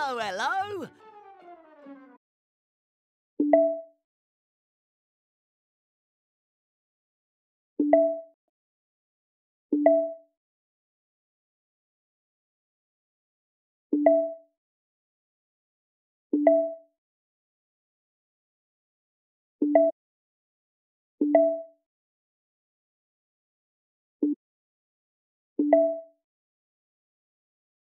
Hello!